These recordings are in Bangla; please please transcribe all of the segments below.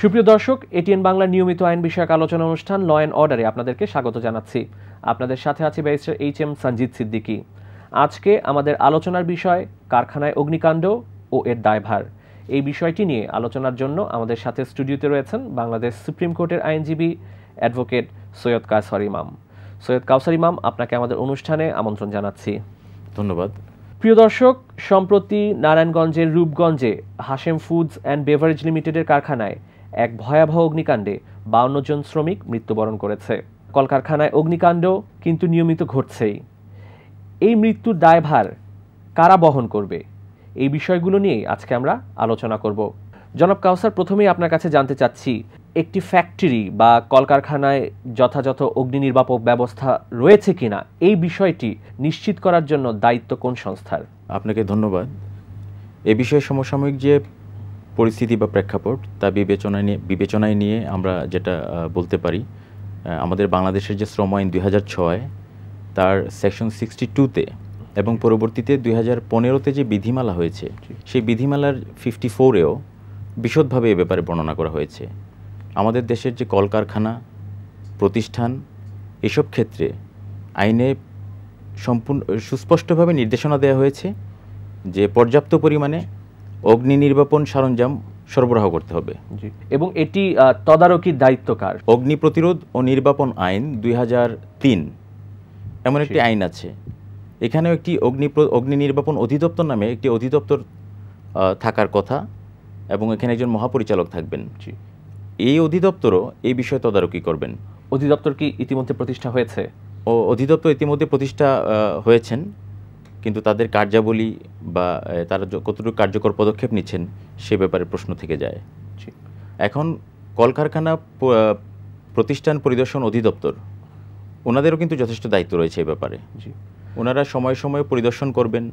সুপ্রিয় দর্শক এটিএন বাংলার নিয়মিত আইন বিষয়ক আলোচনা অনুষ্ঠান ল অ্যান্ড অর্ডারে আপনাদেরকে স্বাগত জানাচ্ছি। আপনাদের সাথে আছে barrister H M Sanjit Siddiqui. আজকে আমাদের আলোচনার বিষয় কারখানায় অগ্নিকাণ্ড ও এর দায়ভার। এই বিষয়টি নিয়ে আলোচনার জন্য আমাদের সাথে স্টুডিওতে রয়েছেন বাংলাদেশ সুপ্রিম কোর্টের আইনজীবী অ্যাডভোকেট সৈয়দ কাউসার ইমাম। সৈয়দ কাউসার ইমাম আপনাকে আমাদের অনুষ্ঠানে আমন্ত্রণ জানাচ্ছি। ধন্যবাদ। প্রিয় দর্শক সম্প্রতি নারায়ণগঞ্জের রূপগঞ্জে হাশেম ফুডস অ্যান্ড বেভারেজ লিমিটেডের কারখানায় এক ভয়াবহ অগ্নিকাণ্ডে বাউন্ন জন শ্রমিক মৃত্যুবরণ করেছে। কলকারখানায় অগ্নিকাণ্ড কিন্তু নিয়মিত ঘটছেই। এই মৃত্যুর দায়ভার কারা বহন করবে? এই বিষয়গুলো নিয়েই আজকে আমরা আলোচনা করব। জনাব কাউসার, প্রথমেই আপনার কাছে জানতে চাচ্ছি, একটি ফ্যাক্টরি বা কলকারখানায় যথাযথ অগ্নি নির্বাপক ব্যবস্থা রয়েছে কিনা? এই বিষয়টি নিশ্চিত করার জন্য দায়িত্ব কোন সংস্থার? আপনাকে ধন্যবাদ। এ বিষয়ে সমসাময়িক যে পরিস্থিতি বা প্রেক্ষাপট তা বিবেচনায় নিয়ে বিবেচনায় নিয়ে আমরা যেটা বলতে পারি আমাদের বাংলাদেশের যে শ্রম আইন দুই ছয় তার সেকশন সিক্সটি টুতে এবং পরবর্তীতে দুই হাজার পনেরোতে যে বিধিমালা হয়েছে সেই বিধিমালার ফিফটি ফোরেও বিশদভাবে এ ব্যাপারে বর্ণনা করা হয়েছে। আমাদের দেশের যে কলকারখানা প্রতিষ্ঠান এসব ক্ষেত্রে আইনে সম্পূর্ণ সুস্পষ্টভাবে নির্দেশনা দেওয়া হয়েছে যে পর্যাপ্ত পরিমাণে অগ্নি নির্বাপন সরঞ্জাম সরবরাহ করতে হবে। জি। এবং এটি তদারকির দায়িত্ব কার? অগ্নি প্রতিরোধ ও নির্বাপন আইন দুই তিন। এমন একটি আইন আছে। এখানেও একটি অগ্নি অগ্নি নির্বাপন অধিদপ্তর নামে একটি অধিদপ্তর থাকার কথা এবং এখানে একজন মহাপরিচালক থাকবেন। জি। এই অধিদপ্তরও এই বিষয়ে তদারকি করবেন। অধিদপ্তর কি ইতিমধ্যে প্রতিষ্ঠা হয়েছে? ও অধিদপ্তর ইতিমধ্যে প্রতিষ্ঠা হয়েছেন। কিন্তু তাদের কার্যাবলী বা তারা কতটুকু কার্যকর পদক্ষেপ নিচ্ছেন সে ব্যাপারে প্রশ্ন থেকে যায়। এখন কলকারখানা প্রতিষ্ঠান পরিদর্শন অধিদপ্তর ওনাদেরও কিন্তু যথেষ্ট দায়িত্ব রয়েছে এই ব্যাপারে। জি। ওনারা সময় সময় পরিদর্শন করবেন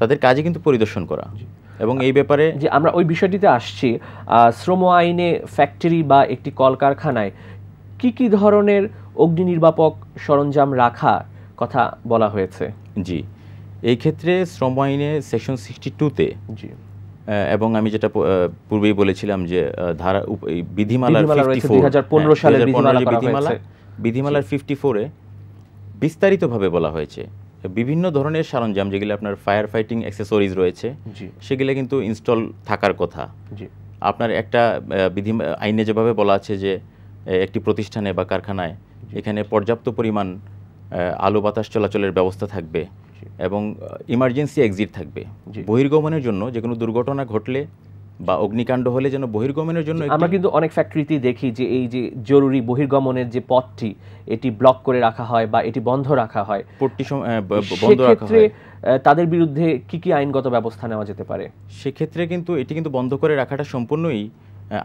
তাদের কাজে কিন্তু পরিদর্শন করা। এবং এই ব্যাপারে যে আমরা ওই বিষয়টিতে আসছি শ্রম আইনে ফ্যাক্টরি বা একটি কলকারখানায় কি কি ধরনের অগ্নি নির্বাপক সরঞ্জাম রাখা কথা বলা হয়েছে? জি। এই ক্ষেত্রে শ্রম আইনে সেকশন সিক্সটি টুতে জি। এবং আমি যেটা পূর্বেই বলেছিলাম যে ধারা বিধিমালার বিধিমালা রয়েছে 54 2015 হ্যাঁ, সালের বিধিমালা। বিধিমালার ফিফটি ফোরে বিস্তারিতভাবে বলা হয়েছে। বিভিন্ন ধরনের সরঞ্জাম যেগুলো আপনার ফায়ার ফাইটিং অ্যাক্সেসরিজ রয়েছে সেগুলো কিন্তু ইনস্টল থাকার কথা। আপনার একটা বিধি আইনে যেভাবে বলা আছে যে একটি প্রতিষ্ঠানে বা কারখানায় এখানে পর্যাপ্ত পরিমাণ আলো বাতাস চলাচলের ব্যবস্থা থাকবে। এবং ইমার্জেন্সি এক্সিট থাকবে। বহির্গমনের জন্য যে কোনো দুর্ঘটনা ঘটলে বা অগ্নিকাণ্ড হলে যেন বহির্গমনের জন্য আমরা কিন্তু অনেক ফ্যাক্টরিতেই দেখি যে এই যে জরুরি বহির্গমনের যে পথটি এটি ব্লক করে রাখা হয় বা এটি বন্ধ রাখা হয়। ব- বন্ধ রাখা হয়। তাদের বিরুদ্ধে কি কি আইনগত ব্যবস্থা নেওয়া যেতে পারে? সেক্ষেত্রে কিন্তু এটি কিন্তু বন্ধ করে রাখাটা সম্পূর্ণই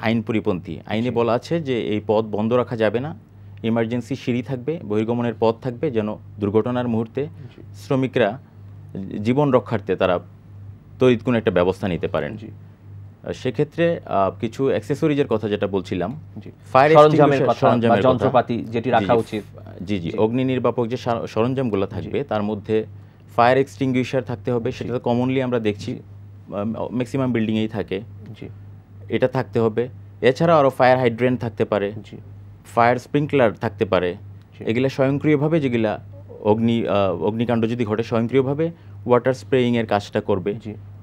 আইন পরিপন্থী। আইনে বলা আছে যে এই পথ বন্ধ রাখা যাবে না। ইমার্জেন্সি সিঁড়ি থাকবে বহির্গমনের পথ থাকবে যেন দুর্ঘটনার মুহূর্তে শ্রমিকরা জীবন রক্ষার্থে তারা তড়িৎ কোনো একটা ব্যবস্থা নিতে পারেন। জি। সেক্ষেত্রে কিছু অ্যাক্সেসরিজের কথা যেটা বলছিলাম জি। ফায়ার সরঞ্জামের যন্ত্রপাতি যেটি রাখা উচিত। জি জি। অগ্নি নির্বাপক যে সর- সরঞ্জামগুলো থাকবে তার মধ্যে ফায়ার এক্সটিংগুইশার থাকতে হবে সেটা তো কমনলি আমরা দেখছি ম্যাক্সিমাম বিল্ডিংয়েই থাকে। জি। এটা থাকতে হবে। এছাড়া আরও ফায়ার হাইড্রেন্ট থাকতে পারে। জি। ফায়ার স্প্রিংকলার থাকতে পারে। এগুলা স্বয়ংক্রিয়ভাবে যেগুলা অগ্নি অগ্নিকাণ্ড যদি ঘটে স্বয়ংক্রিয়ভাবে ওয়াটার স্প্রেইং এর কাজটা করবে।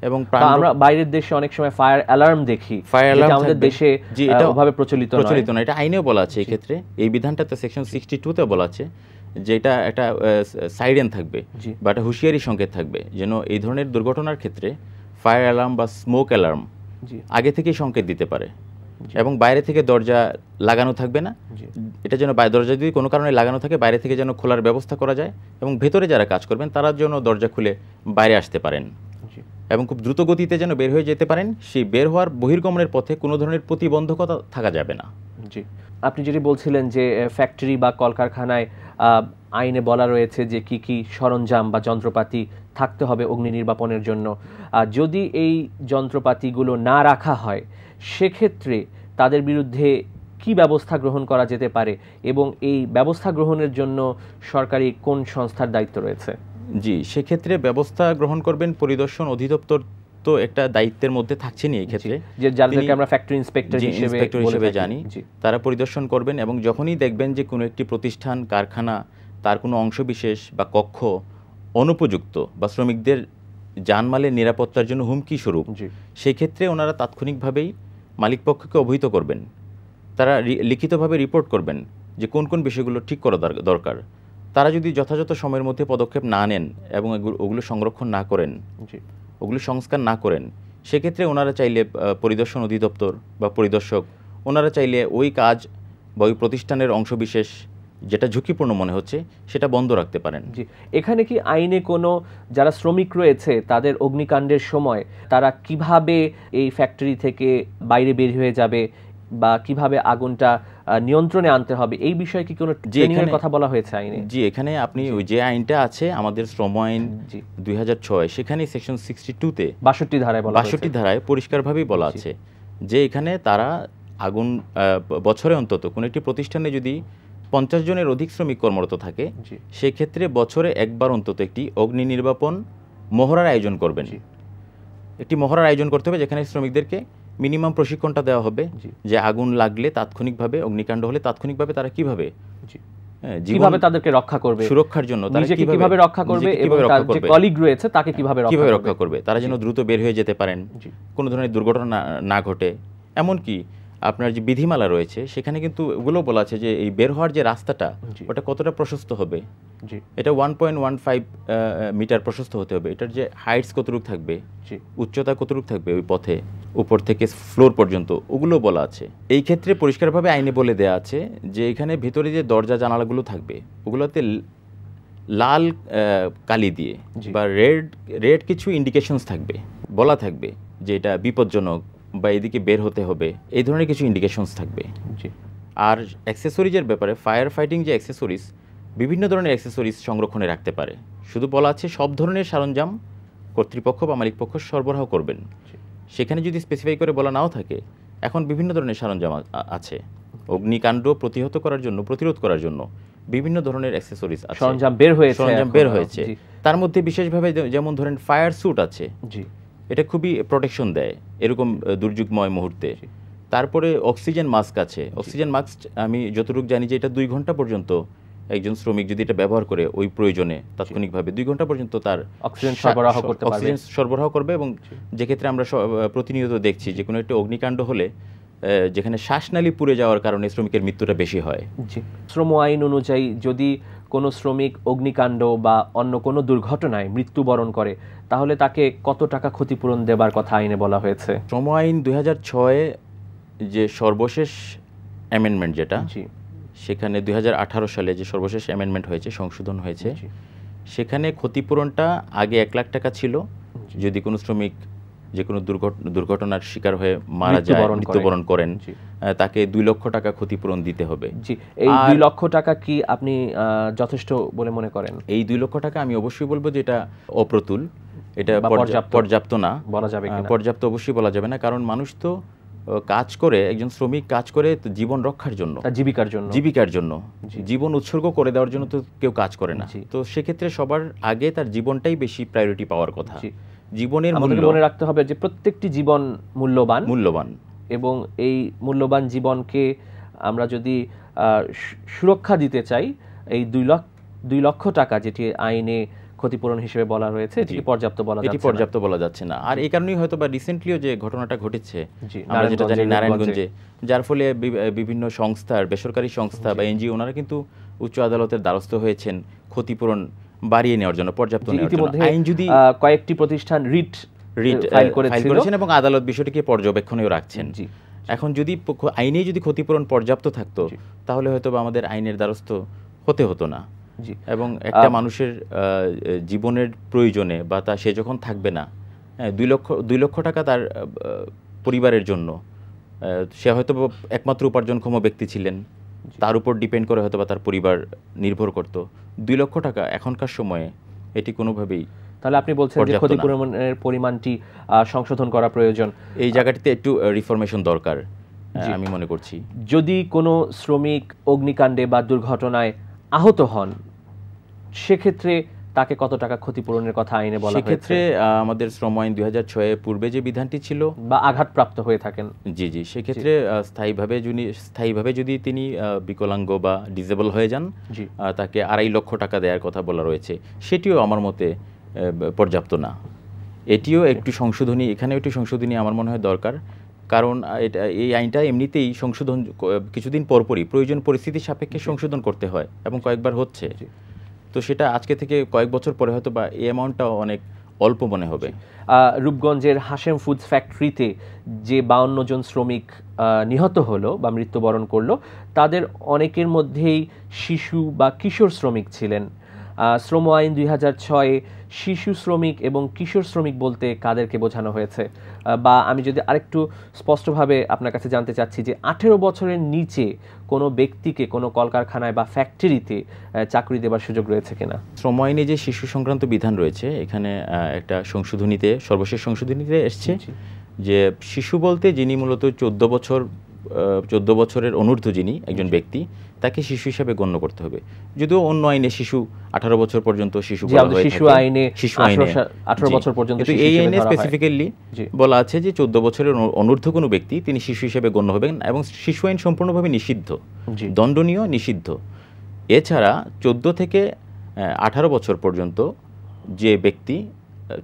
এবং আমরা বাইরের দেশে অনেক সময় ফায়ার অ্যালার্ম দেখি যেটা alarm আমাদের দেশে ওভাবে প্রচলিত প্রচলিত না এটা আইনেও বলা আছে এই ক্ষেত্রে এই বিধানটাতে সেকশন সিক্সটি টুতে বলা আছে যে এটা একটা সাইরেন থাকবে জি। বা একটা হুঁশিয়ারি সংকেত থাকবে যেন এই ধরনের দুর্ঘটনার ক্ষেত্রে ফায়ার অ্যালার্ম বা স্মোক অ্যালার্ম জি। আগে থেকেই সংকেত দিতে পারে। এবং বাইরে থেকে দরজা লাগানো থাকবে না। এটা যেন দরজা যদি কোনো কারণে লাগানো থাকে বাইরে থেকে যেন খোলার ব্যবস্থা করা যায় এবং ভেতরে যারা কাজ করবেন তারা যেন দরজা খুলে বাইরে আসতে পারেন। এবং খুব দ্রুত গতিতে যেন বের হয়ে যেতে পারেন সেই বের হওয়ার বহির্গমনের পথে কোনো ধরনের প্রতিবন্ধকতা থাকা যাবে না। জি। আপনি যেটি বলছিলেন যে ফ্যাক্টরি বা কলকারখানায় আইনে বলা রয়েছে যে কি কি সরঞ্জাম বা যন্ত্রপাতি থাকতে হবে অগ্নি নির্বাপনের জন্য। যদি এই যন্ত্রপাতিগুলো না রাখা হয় সেক্ষেত্রে তাদের বিরুদ্ধে কি ব্যবস্থা গ্রহণ করা যেতে পারে এবং এই ব্যবস্থা গ্রহণের জন্য সরকারি কোন সংস্থার দায়িত্ব রয়েছে? জি সেক্ষেত্রে ব্যবস্থা গ্রহণ করবেন পরিদর্শন অধিদপ্তর তো একটা দায়িত্বের মধ্যে থাকছেন এই ক্ষেত্রে। যে যাদেরকে আমরা ফ্যাক্টরি ইন্সপেক্টর হিসেবে ইন্সপেক্টর হিসেবে জানি। তারা পরিদর্শন করবেন এবং যখনই দেখবেন যে কোনো একটি প্রতিষ্ঠান কারখানা তার কোনো অংশবিশেষ বা কক্ষ অনুপযুক্ত বা শ্রমিকদের জানমালের নিরাপত্তার জন্য হুমকি স্বরূপ জি। সেই ক্ষেত্রে ওনারা তাৎক্ষণিকভাবেই মালিকপক্ষকে অবহিত করবেন। তারা লিখিতভাবে রিপোর্ট করবেন যে কোন কোন বিষয়গুলো ঠিক করা দর- দরকার। তারা যদি যথাযথ সময়ের মধ্যে পদক্ষেপ না নেন এবং ওগুলো সংরক্ষণ না করেন ওগুলো সংস্কার না করেন সেক্ষেত্রে ওনারা চাইলে পরিদর্শন অধিদপ্তর বা পরিদর্শক ওনারা চাইলে ওই কাজ বা ওই প্রতিষ্ঠানের অংশবিশেষ যেটা ঝুঁকিপূর্ণ মনে হচ্ছে সেটা বন্ধ রাখতে পারেন। জি এখানে কি আইনে কোনো যারা শ্রমিক রয়েছে তাদের অগ্নিকাণ্ডের সময় তারা কীভাবে এই ফ্যাক্টরি থেকে বাইরে বের হয়ে যাবে বা কীভাবে আগুনটা নিয়ন্ত্রণে আনতে হবে এই বিষয়ে কি কোনো ট্রেনিং এর এখানে- কথা বলা হয়েছে আইনে? জি এখানে আপনি ওই যে আইনটা আছে আমাদের শ্রম আইন জি। দুই হাজার ছয় সেখানে সেকশন সিক্সটি টুতে বাষট্টি ধারায় বলা বাষট্টি ধারায় পরিষ্কারভাবেই বলা। আছে যে এখানে তারা আগুন বছরে অন্তত কোনো একটি প্রতিষ্ঠানে যদি পঞ্চাশ জনের অধিক শ্রমিক কর্মরত থাকে সেক্ষেত্রে বছরে একবার অন্তত একটি অগ্নি নির্বাপন মহড়ার আয়োজন করবেন। একটি মহড়ার আয়োজন করতে হবে যেখানে শ্রমিকদেরকে মিনিমাম প্রশিক্ষণটা দেওয়া হবে যে আগুন লাগলে তাৎক্ষণিকভাবে অগ্নিকাণ্ড হলে তাৎক্ষণিকভাবে তারা কীভাবে হ্যাঁ, কীভাবে তাদেরকে রক্ষা করবে সুরক্ষার জন্য তারা কীভাবে রক্ষা করবে এবং তার যে কলিগ রয়েছে তাকে কীভাবে কীভাবে রক্ষা করবে তারা যেন দ্রুত বের হয়ে যেতে পারেন কোনো ধরনের দুর্ঘটনা না ঘটে। এমনকি আপনার যে বিধিমালা রয়েছে সেখানে কিন্তু ওগুলো বলা আছে যে এই বের হওয়ার যে রাস্তাটা ওটা কতটা প্রশস্ত হবে? এটা one point one five metre প্রশস্ত হতে হবে। এটার যে হাইটস কতটুকু থাকবে উচ্চতা কতটুকু থাকবে ওই পথে উপর থেকে ফ্লোর পর্যন্ত ওগুলো বলা আছে। এই ক্ষেত্রে পরিষ্কারভাবে আইনে বলে দেয়া আছে যে এখানে ভিতরে যে দরজা জানালাগুলো থাকবে ওগুলোতে লাল কালি দিয়ে বা রেড রেড কিছু ইন্ডিকেশনস থাকবে বলা থাকবে যে এটা বিপজ্জনক বা এদিকে বের হতে হবে এই ধরনের কিছু ইন্ডিকেশনস থাকবে। জি। আর অ্যাক্সেসরিজের ব্যাপারে ফায়ার ফাইটিং যে অ্যাক্সেসরিজ বিভিন্ন ধরনের অ্যাক্সেসরিজ সংরক্ষণে রাখতে পারে। শুধু বলা আছে সব ধরনের সরঞ্জাম কর্তৃপক্ষ বা মালিকপক্ষ সরবরাহ করবেন। সেখানে যদি স্পেসিফাই করে বলা নাও থাকে এখন বিভিন্ন ধরনের সরঞ্জাম আছে। অগ্নিকাণ্ড প্রতিহত করার জন্য প্রতিরোধ করার জন্য বিভিন্ন ধরনের অ্যাক্সেসরিজ আছে। সরঞ্জাম বের হয়েছে সরঞ্জাম বের হয়েছে। তার মধ্যে বিশেষভাবে যেমন ধরেন ফায়ার স্যুট আছে। জি। এটা খুবই প্রোটেকশন দেয় এরকম দুর্যোগময় মুহূর্তে। তারপরে অক্সিজেন মাস্ক আছে। অক্সিজেন মাস্ক আমি যতটুকু জানি যে এটা দুই ঘণ্টা পর্যন্ত একজন শ্রমিক যদি এটা ব্যবহার করে ওই প্রয়োজনে তাৎক্ষণিকভাবে দুই ঘণ্টা পর্যন্ত তার অক্সিজেন সরবরাহ করতে অক্সিজেন সরবরাহ করবে এবং যে ক্ষেত্রে আমরা প্রতিনিয়ত দেখছি যে কোনো একটা অগ্নিকাণ্ড হলে যেখানে শ্বাসনালী পুড়ে যাওয়ার কারণে শ্রমিকের মৃত্যুটা বেশি হয়। শ্রম আইন অনুযায়ী যদি কোনো শ্রমিক অগ্নিকাণ্ড বা অন্য কোনো দুর্ঘটনায় মৃত্যুবরণ করে তাহলে তাকে কত টাকা ক্ষতিপূরণ দেবার কথা আইনে বলা হয়েছে? শ্রম আইন দুই হাজার ছয়ে যে সর্বশেষ অ্যামেন্ডমেন্ট যেটা সেখানে দু হাজার আঠারো সালে যে সর্বশেষ অ্যামেন্ডমেন্ট হয়েছে সংশোধন হয়েছে সেখানে ক্ষতিপূরণটা আগে এক লাখ টাকা ছিল যদি কোনো শ্রমিক যে কোনো দুর্ঘট- দুর্ঘটনার শিকার হয়ে মারা যায় মৃত্যুবরণ করেন তাকে দুই লক্ষ টাকা ক্ষতিপূরণ দিতে হবে। জি এই দুই লক্ষ টাকা কি আপনি যথেষ্ট বলে মনে করেন? এই দুই লক্ষ টাকা আমি অবশ্যই বলব যে এটা অপ্রতুল। এটা পর্যাপ্ত। না। বলা যাবে পর্যাপ্ত অবশ্যই বলা যাবে না। কারণ মানুষ তো কাজ করে একজন শ্রমিক কাজ করে জীবন রক্ষার জন্য। জীবিকার জন্য। জীবিকার জন্য। জীবন উৎসর্গ করে দেওয়ার জন্য তো কেউ কাজ করে না। তো সেক্ষেত্রে সবার আগে তার জীবনটাই বেশি প্রায়োরিটি পাওয়ার কথা। জীবনের আমাদেরকে মনে রাখতে হবে যে প্রত্যেকটি জীবন মূল্যবান। মূল্যবান। এবং এই মূল্যবান জীবনকে আমরা যদি সুরক্ষা দিতে চাই এই দুই লক্ষ দুই লক্ষ টাকা যেটি আইনে ক্ষতিপূরণ হিসেবে বলা রয়েছে এটি পর্যাপ্ত বলা এটি। পর্যাপ্ত বলা যাচ্ছে না। আর এই কারণেই হয়তো বা রিসেন্টলিও যে ঘটনাটা ঘটেছে আমরা যেটা জানি নারায়ণগঞ্জে যার ফলে বিভিন্ন সংস্থার বেসরকারি সংস্থা বা এনজিও ওনারা কিন্তু উচ্চ আদালতের দ্বারস্থ হয়েছেন ক্ষতিপূরণ বাড়িয়ে নেওয়ার জন্য পর্যাপ্ত আইন যদি কয়েকটি প্রতিষ্ঠান রিট রিট ফাইল করেছেন এবং আদালত বিষয়টিকে পর্যবেক্ষণেও রাখছেন। জি। এখন যদি আইনে যদি ক্ষতিপূরণ পর্যাপ্ত থাকতো তাহলে হয়তো বা আমাদের আইনের দ্বারস্থ হতে হতো না। এবং একটা মানুষের জীবনের প্রয়োজনে বা তা সে যখন থাকবে না হ্যাঁ, দুই লক্ষ দুই লক্ষ টাকা তার পরিবারের জন্য সে হয়তো একমাত্র উপার্জনক্ষম ব্যক্তি ছিলেন। তার উপর ডিপেন্ড করে হয়তো বা তার পরিবার নির্ভর করত। দুই লক্ষ টাকা এখনকার সময়ে এটি কোনোভাবেই তাহলে আপনি বলছেন যে ক্ষতিপূরণের পরিমাণটি আহ, সংশোধন করা প্রয়োজন। এই জায়গাটিতে একটু রিফরমেশন দরকার আমি মনে করছি। যদি কোনো শ্রমিক অগ্নিকাণ্ডে বা দুর্ঘটনায় আহত হন সেক্ষেত্রে তাকে কত টাকা ক্ষতিপূরণের কথা আইনে বলা হয়েছে? সেক্ষেত্রে আমাদের শ্রম আইন দুই হাজার ছয়ে পূর্বে যে বিধানটি ছিল বা আঘাতপ্রাপ্ত হয়ে থাকেন। জি জি। সেক্ষেত্রে স্থায়ীভাবে যদি স্থায়ীভাবে যদি তিনি বিকলাঙ্গ বা ডিসেবল হয়ে যান তাকে আড়াই লক্ষ টাকা দেওয়ার কথা বলা রয়েছে। সেটিও আমার মতে পর্যাপ্ত না। এটিও একটু সংশোধনী এখানেও একটু সংশোধনী আমার মনে হয় দরকার। কারণ এটা এই আইনটা এমনিতেই সংশোধন কিছুদিন পরপরই প্রয়োজন পরিস্থিতি সাপেক্ষে সংশোধন করতে হয় এবং কয়েকবার হচ্ছে। তো সেটা আজকে থেকে কয়েক বছর পরে হয়তো বা এই অ্যামাউন্টটাও অনেক অল্প মনে হবে। রূপগঞ্জের হাশেম ফুডস ফ্যাক্টরিতে যে বাউন্ন জন শ্রমিক নিহত হলো বা মৃত্যুবরণ করল, তাদের অনেকের মধ্যেই শিশু বা কিশোর শ্রমিক ছিলেন। শ্রম আইন দুই হাজার ছয়ে, শিশু শ্রমিক এবং কিশোর শ্রমিক বলতে কাদেরকে বোঝানো হয়েছে? বা আমি যদি আরেকটু স্পষ্টভাবে আপনার কাছে জানতে চাচ্ছি যে আঠেরো বছরের নিচে কোনো ব্যক্তিকে কোনো কলকারখানায় বা ফ্যাক্টরিতে চাকরি দেবার সুযোগ রয়েছে কিনা? শ্রম আইনে যে শিশু সংক্রান্ত বিধান রয়েছে এখানে একটা সংশোধনীতে সর্বশেষ সংশোধনীতে এসছে যে শিশু বলতে যিনি মূলত চোদ্দ বছর চোদ্দ বছরের অনূর্ধ্ব যিনি একজন ব্যক্তি তাকে শিশু হিসাবে গণ্য করতে হবে। যদিও অন্য আইনে শিশু আঠারো বছর পর্যন্ত শিশু শিশু আইনে শিশু আইনে। সা- 18 জি। বছর পর্যন্ত এই আইনে স্পেসিফিক্যালি বলা আছে যে চোদ্দ বছরের অনূ- অনূর্ধ্ব কোনো ব্যক্তি তিনি শিশু হিসেবে গণ্য হবেন এবং শিশু আইন সম্পূর্ণভাবে নিষিদ্ধ। দণ্ডনীয় নিষিদ্ধ। এছাড়া চোদ্দ থেকে আঠারো বছর পর্যন্ত যে ব্যক্তি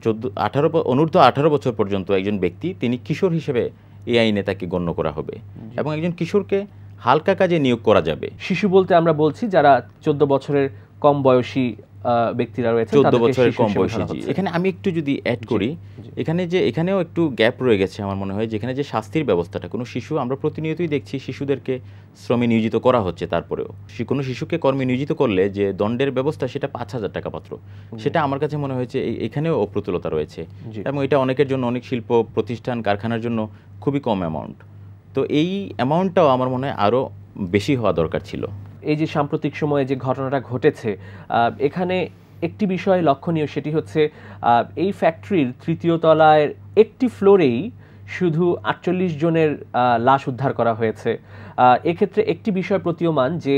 চোদ্দ আঠারো অনূর্ধ্ব আঠারো বছর পর্যন্ত একজন ব্যক্তি তিনি কিশোর হিসেবে এই আইনে তাকে গণ্য করা হবে। এবং একজন কিশোরকে হালকা কাজে নিয়োগ করা যাবে। শিশু বলতে আমরা বলছি যারা চোদ্দ বছরের কম বয়সী ব্যক্তিরা রয়েছে চোদ্দ বছরের কম বয়সী। এখানে আমি একটু যদি অ্যাড করি এখানে যে এখানেও একটু গ্যাপ রয়ে গেছে আমার মনে হয় যেখানে যে শাস্তির ব্যবস্থাটা কোনো শিশু আমরা প্রতিনিয়তই দেখছি শিশুদেরকে শ্রমে নিয়োজিত করা হচ্ছে তারপরেও। কোনো শিশুকে কর্মে নিয়োজিত করলে যে দণ্ডের ব্যবস্থা সেটা পাঁচ হাজার টাকা মাত্র। সেটা আমার কাছে মনে হয়েছে এখানেও অপ্রতুলতা রয়েছে। এবং এটা অনেকের জন্য অনেক শিল্প প্রতিষ্ঠান কারখানার জন্য খুবই কম অ্যামাউন্ট তো এই অ্যামাউন্টটাও আমার মনে হয় আরও বেশি হওয়া দরকার ছিল। এই যে সাম্প্রতিক সময়ে যে ঘটনাটা ঘটেছে এখানে একটি বিষয় লক্ষণীয় সেটি হচ্ছে এই ফ্যাক্টরির তৃতীয় তলায় একটি ফ্লোরেই শুধু আটচল্লিশ জনের লাশ উদ্ধার করা হয়েছে। এক্ষেত্রে একটি বিষয় প্রতীয়মান যে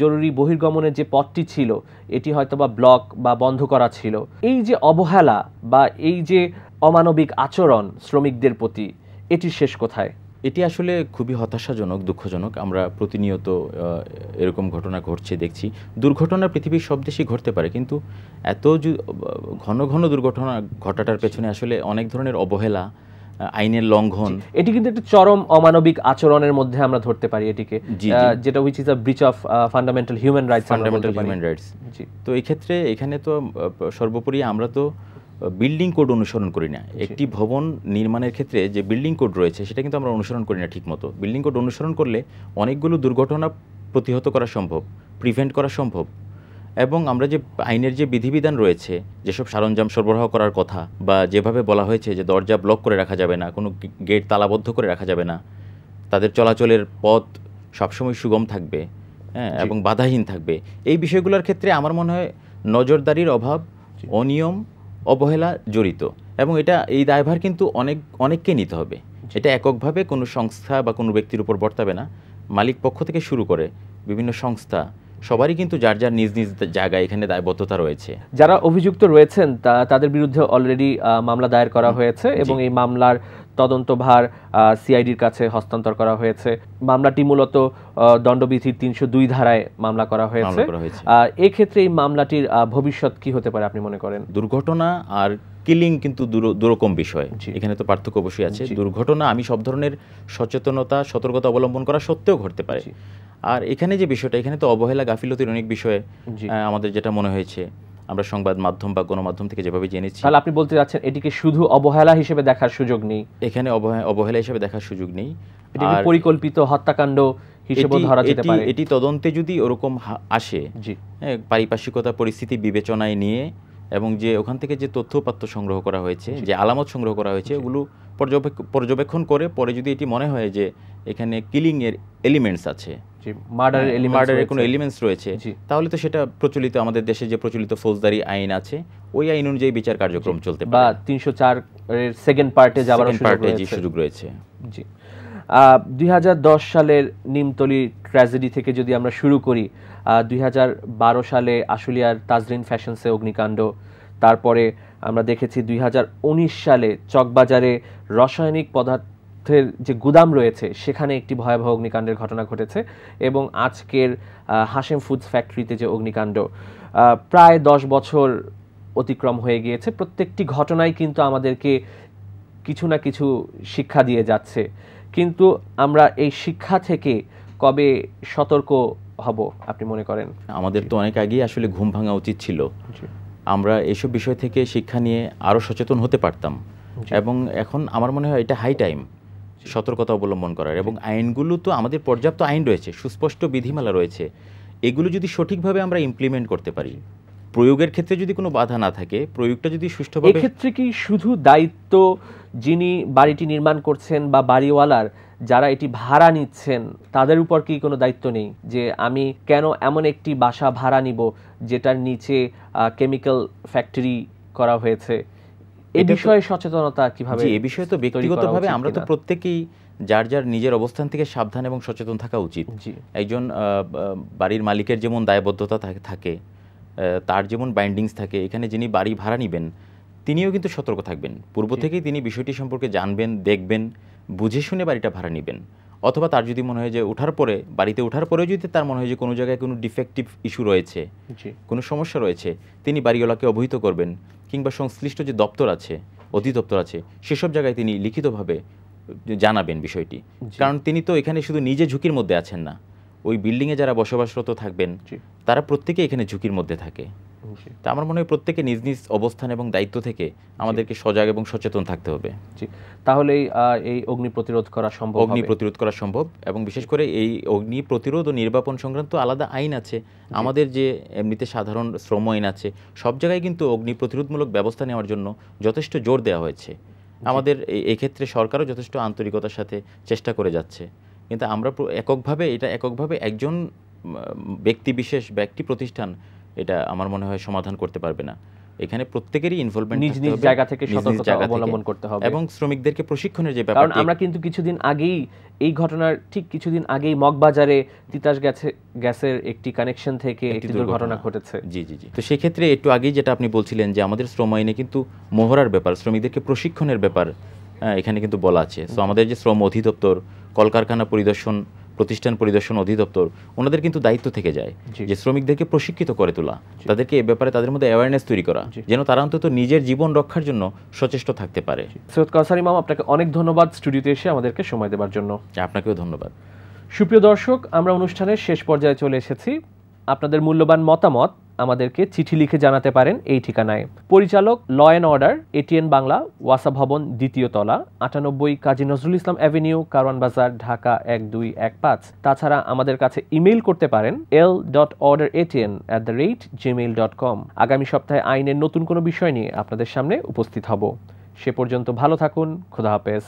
জরুরি বহির্গমনের যে পথটি ছিল, এটি হয়তোবা ব্লক বা বন্ধ করা ছিল। এই যে অবহেলা বা এই যে অমানবিক আচরণ শ্রমিকদের প্রতি এটির শেষ কোথায়? এটি আসলে খুবই হতাশাজনক দুঃখজনক। আমরা প্রতিনিয়ত এরকম ঘটনা ঘটছে দেখছি। দুর্ঘটনা পৃথিবীর সব দেশেই ঘটতে পারে কিন্তু এত ঘন ঘন দুর্ঘটনা ঘটাটার পেছনে আসলে অনেক ধরনের অবহেলা আইনের লঙ্ঘন। এটি কিন্তু একটা চরম অমানবিক আচরণের মধ্যে আমরা ধরতে পারি এটিকে। যেটা which is a breach of fundamental human rights fundamental human rights জি। তো এই ক্ষেত্রে এখানে তো সর্বোপরি আমরা তো বিল্ডিং কোড অনুসরণ করি না। একটি ভবন নির্মাণের ক্ষেত্রে যে বিল্ডিং কোড রয়েছে সেটা কিন্তু আমরা অনুসরণ করি না ঠিকমতো বিল্ডিং কোড অনুসরণ করলে অনেকগুলো দুর্ঘটনা প্রতিহত করা সম্ভব প্রিভেন্ট করা সম্ভব। এবং আমরা যে আইনের যে বিধিবিধান রয়েছে যেসব সরঞ্জাম সরবরাহ করার কথা বা যেভাবে বলা হয়েছে যে দরজা ব্লক করে রাখা যাবে না কোনো গেট তালাবদ্ধ করে রাখা যাবে না তাদের চলাচলের পথ সবসময় সুগম থাকবে হ্যাঁ এবং বাধাহীন থাকবে। এই বিষয়গুলোর ক্ষেত্রে আমার মনে হয় নজরদারির অভাব অনিয়ম অবহেলা জড়িত। এবং এটা এই দায়ভার কিন্তু অনেক অনেককে নিতে হবে। এটা এককভাবে কোনো সংস্থা বা কোনো ব্যক্তির উপর বর্তাবে না। মালিক পক্ষ থেকে শুরু করে বিভিন্ন সংস্থা সবারই কিন্তু যার যার নিজ নিজ জায়গায় এখানে দায়বদ্ধতা রয়েছে। যারা অভিযুক্ত রয়েছেন তা- তাদের বিরুদ্ধে অলরেডি মামলা দায়ের করা হয়েছে এবং এই মামলার তদন্তভার সিআইডির কাছে হস্তান্তর করা হয়েছে। মামলাটি মূলত দণ্ডবিধির তিনশো দুই ধারায় মামলা করা হয়েছে। এক্ষেত্রে এই মামলাটির ভবিষ্যৎ কি হতে পারে আপনি মনে করেন? দুর্ঘটনা আর কিলিং কিন্তু দুরকম বিষয়। এখানে তো পার্থক্য অবশ্যই আছে। দুর্ঘটনা আমি সব ধরনের সচেতনতা সতর্কতা অবলম্বন করা সত্ত্বেও ঘটতে পারে। আর এখানে যে বিষয়টা এখানে তো অবহেলা গাফিলতির অনেক বিষয়ে আমাদের যেটা মনে হয়েছে। আমরা সংবাদ মাধ্যম বা গণমাধ্যম থেকে যেভাবে জেনেছি। তাহলে আপনি বলতে যাচ্ছেন এটিকে শুধু অবহেলা হিসেবে দেখার সুযোগ নেই? এখানে অবহেলা হিসেবে দেখার সুযোগ নেই। এটি পরিকল্পিত হত্যাকাণ্ড হিসেবে এটি- ধরা যেতে পারে। এটি তদন্তে যদি ওরকম আসে জি। হ্যাঁ, পারিপার্শ্বিকতা পরিস্থিতি বিবেচনায় নিয়ে এবং যে ওখান থেকে যে তথ্যপাত্র সংগ্রহ করা হয়েছে যে আলামত সংগ্রহ করা হয়েছে ওগুলো পর্যবেক্ষণ করে পরে যদি এটি মনে হয় যে এখানে কিলিং এর এলিমেন্টস আছে মার্ডারের কোনো এলিমেন্টস রয়েছে তাহলে তো সেটা প্রচলিত আমাদের দেশে যে প্রচলিত ফৌজদারি আইন আছে ওই আইন অনুযায়ী বিচার কার্যক্রম চলতে বা পারে। তিনশো চার সেকেন্ড পার্টে যাওয়ার রয়েছে। সুযোগ রয়েছে। জি। দুই হাজার দশ সালের নিমতলি ট্র্যাজেডি থেকে যদি আমরা শুরু করি দুই হাজার বারো সালে আশুলিয়ার তাজরিন ফ্যাশনসে অগ্নিকাণ্ড, তারপরে আমরা দেখেছি দুই হাজার উনিশ সালে চকবাজারে রাসায়নিক পদার্থের যে গুদাম রয়েছে, সেখানে একটি ভয়াবহ অগ্নিকাণ্ডের ঘটনা ঘটেছে এবং আজকের হাসেম ফুডস ফ্যাক্টরিতে যে অগ্নিকাণ্ড প্রায় দশ বছর অতিক্রম হয়ে গিয়েছে। প্রত্যেকটি ঘটনাই কিন্তু আমাদেরকে কিছু না কিছু শিক্ষা দিয়ে যাচ্ছে। কিন্তু আমরা এই শিক্ষা থেকে কবে সতর্ক হব আপনি মনে করেন? আমাদের তো অনেক আগেই আসলে ঘুম ভাঙা উচিত ছিল। আমরা এসব বিষয় থেকে শিক্ষা নিয়ে আরও সচেতন হতে পারতাম। এবং এখন আমার মনে হয় এটা হাই টাইম সতর্কতা অবলম্বন করার। এবং আইনগুলো তো আমাদের পর্যাপ্ত আইন রয়েছে সুস্পষ্ট বিধিমালা রয়েছে। এগুলো যদি সঠিকভাবে আমরা ইমপ্লিমেন্ট করতে পারি প্রয়োগের ক্ষেত্রে যদি কোনো বাধা না থাকে প্রয়োগটা যদি সুষ্ঠুভাবে এক্ষেত্রে কি শুধু দায়িত্ব যিনি বাড়িটি নির্মাণ করছেন বা বাড়িওয়ালার যারা এটি ভাড়া নিচ্ছেন তাদের উপর কি কোনো দায়িত্ব নেই? যে আমি কেন এমন একটি বাসা ভাড়া নিব যেটার নিচে কেমিক্যাল ফ্যাক্টরি করা হয়েছে? এ বিষয়ে সচেতনতা কীভাবে এ বিষয়ে তো ব্যক্তিগতভাবে আমরা তো প্রত্যেকেই যার যার নিজের অবস্থান থেকে সাবধান এবং সচেতন থাকা উচিত। একজন বাড়ির মালিকের যেমন দায়বদ্ধতা থাকে তার যেমন বাইন্ডিংস থাকে এখানে যিনি বাড়ি ভাড়া নেবেন তিনিও কিন্তু সতর্ক থাকবেন। পূর্ব থেকেই তিনি বিষয়টি সম্পর্কে জানবেন দেখবেন বুঝে শুনে বাড়িটা ভাড়া নেবেন। অথবা তার যদি মনে হয় যে ওঠার পরে বাড়িতে ওঠার পরেও যদি তার মনে হয় যে কোনো জায়গায় কোনো ডিফেক্টিভ ইস্যু রয়েছে কোনো সমস্যা রয়েছে তিনি বাড়িওয়ালাকে অবহিত করবেন কিংবা সংশ্লিষ্ট যে দপ্তর আছে অধিদপ্তর আছে সেসব জায়গায় তিনি লিখিতভাবে জানাবেন বিষয়টি। কারণ তিনি তো এখানে শুধু নিজে ঝুঁকির মধ্যে আছেন না। ওই বিল্ডিংয়ে যারা বসবাসরত থাকবেন তারা প্রত্যেকে এখানে ঝুঁকির মধ্যে থাকে। তা আমার মনে হয় প্রত্যেকে নিজ নিজ অবস্থান এবং দায়িত্ব থেকে আমাদেরকে সজাগ এবং সচেতন থাকতে হবে। জি। তাহলেই এই অগ্নি প্রতিরোধ করা সম্ভব অগ্নি প্রতিরোধ করা সম্ভব এবং বিশেষ করে এই অগ্নি প্রতিরোধ ও নির্বাপন সংক্রান্ত আলাদা আইন আছে। আমাদের যে এমনিতে সাধারণ শ্রম আইন আছে সব জায়গায় কিন্তু অগ্নি প্রতিরোধমূলক ব্যবস্থা নেওয়ার জন্য যথেষ্ট জোর দেওয়া হয়েছে। আমাদের এক্ষেত্রে সরকারও যথেষ্ট আন্তরিকতার সাথে চেষ্টা করে যাচ্ছে। কিন্তু আমরা এককভাবে এটা এককভাবে একজন ব্যক্তি বিশেষ ব্যক্তি প্রতিষ্ঠান এটা আমার মনে হয় সমাধান করতে পারবে না। এখানে প্রত্যেকেরই ইনভলভমেন্ট নিজ নিজ জায়গা থেকে সতর্কতা অবলম্বন করতে হবে। এবং শ্রমিকদেরকে প্রশিক্ষণের যে ব্যাপার কারণ আমরা কিন্তু কিছুদিন আগেই এই ঘটনার ঠিক কিছুদিন আগেই মগবাজারে তিতাস গ্যাসে গ্যাসের একটি কানেকশন থেকে একটি দুর্ঘটনা। ঘটেছে। জি জি জি। তো সেই ক্ষেত্রে একটু আগেই যেটা আপনি বলছিলেন যে আমাদের শ্রম আইনে কিন্তু মোহরার ব্যাপার শ্রমিকদেরকে প্রশিক্ষণের ব্যাপার এখানে কিন্তু বলা আছে। সো আমাদের যে শ্রম অধিদপ্তর কলকারখানা পরিদর্শন প্রতিষ্ঠান পরিদর্শন অধিদপ্তর ওনাদের কিন্তু দায়িত্ব থেকে যায় যে শ্রমিকদেরকে প্রশিক্ষিত করে তোলা। তাদেরকে এ ব্যাপারে তাদের মধ্যে অ্যাওয়ারনেস তৈরি করা যেন তারা অন্তত নিজের জীবন রক্ষার জন্য সচেষ্ট থাকতে পারে। সৈয়দ কাউসারি মাম আপনাকে অনেক ধন্যবাদ স্টুডিওতে এসে আমাদেরকে সময় দেওয়ার জন্য। আপনাকেও ধন্যবাদ। সুপ্রিয় দর্শক আমরা অনুষ্ঠানের শেষ পর্যায়ে চলে এসেছি। আপনাদের মূল্যবান মতামত আমাদেরকে চিঠি লিখে জানাতে পারেন এই ঠিকানায়। পরিচালক law and order ATN Bangla, ওয়াসা ভবন, দ্বিতীয় তলা, আটানব্বই কাজী নজরুল ইসলাম অ্যাভিনিউ কারওয়ান বাজার, ঢাকা এক দুই এক পাঁচ। তাছাড়া আমাদের কাছে ইমেইল করতে পারেন L dot order ATN at the rate Gmail dot com আগামী সপ্তাহে আইনের নতুন কোনো বিষয় নিয়ে আপনাদের সামনে উপস্থিত হব। সে পর্যন্ত ভালো থাকুন, খুদা হাফেজ।